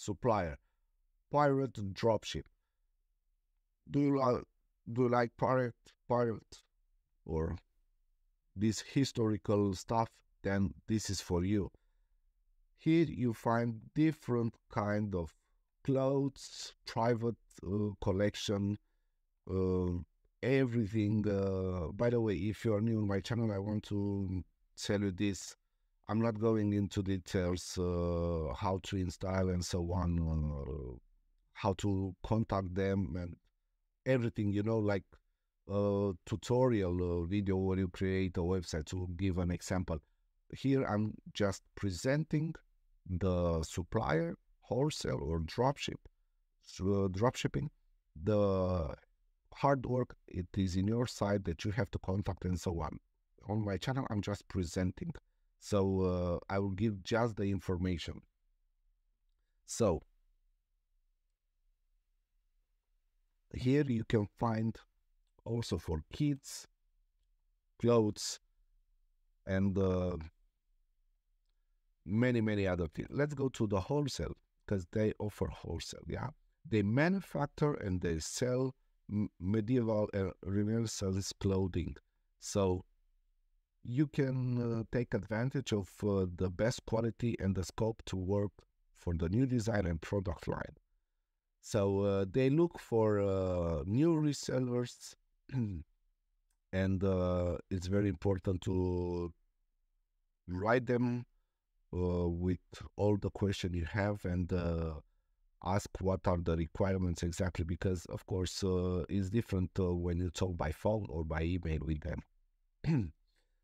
supplier, pirate dropship. Do you like do you like pirate pirate or this historical stuff? Then this is for you. Here you find different kind of clothes, private uh, collection, uh, everything. Uh, by the way, if you are new on my channel, I want to tell you this. I'm not going into details uh, how to install and so on, uh, how to contact them and everything. You know, like a tutorial video where you create a website. To give an example, here I'm just presenting the supplier, wholesale or dropship, so dropshipping. The hard work it is in your side that you have to contact and so on. On my channel, I'm just presenting, so uh, I will give just the information. So here you can find also for kids clothes and uh, many many other things. Let's go to the wholesale because they offer wholesale yeah? They manufacture and they sell medieval and renaissance clothing. So you can uh, take advantage of uh, the best quality and the scope to work for the new design and product line. So uh, they look for uh, new resellers and uh, it's very important to write them uh, with all the question you have and ask what are the requirements exactly because of course it's different when you talk by phone or by email with them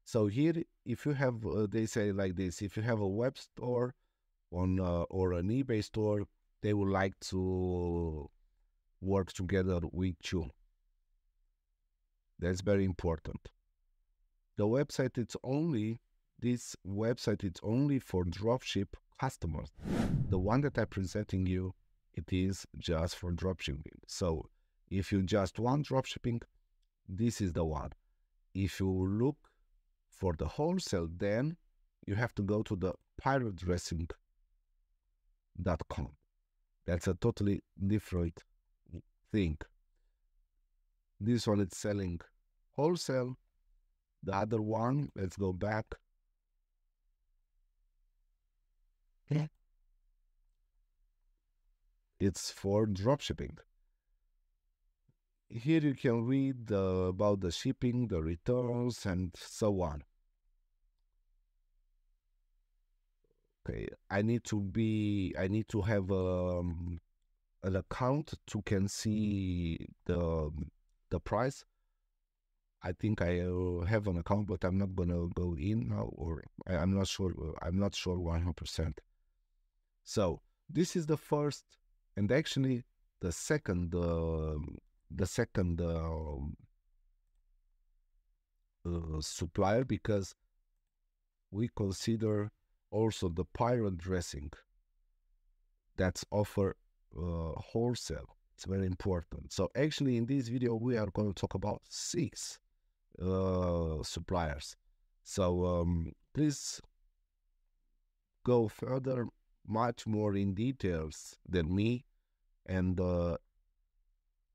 so here if you have uh, they say like this if you have a web store on or an ebay store they would like to work together with you that's very important. The website it's only this website it's only for dropship customers. The one that I'm presenting you, it is just for dropshipping. So if you just want dropshipping, this is the one. If you look for the wholesale, then you have to go to the piratedressing.com. That's a totally different thing. This one is selling wholesale. The other one, let's go back. Yeah. It's for dropshipping. Here you can read uh, about the shipping, the returns, and so on. Okay, I need to be, I need to have um, an account to can see the the price. I think I uh, have an account, but I'm not gonna go in now, or I'm not sure. I'm not sure 100%. So this is the first, and actually the second, uh, the second uh, uh, supplier because we consider also the pirate dressing that's offer uh, wholesale it's very important. So actually in this video, we are going to talk about six uh, suppliers. So um, please go further, much more in details than me and uh,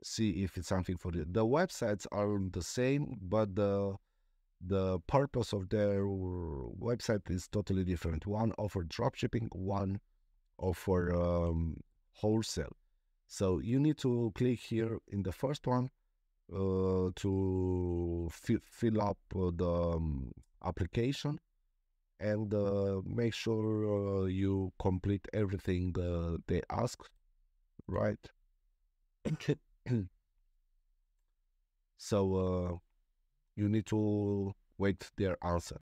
see if it's something for you. The websites are the same, but the the purpose of their website is totally different. One offer dropshipping, one offer um, wholesale. So you need to click here in the first one uh, to fill up uh, the um, application and uh, make sure uh, you complete everything uh, they ask, right? so uh, you need to wait their answer.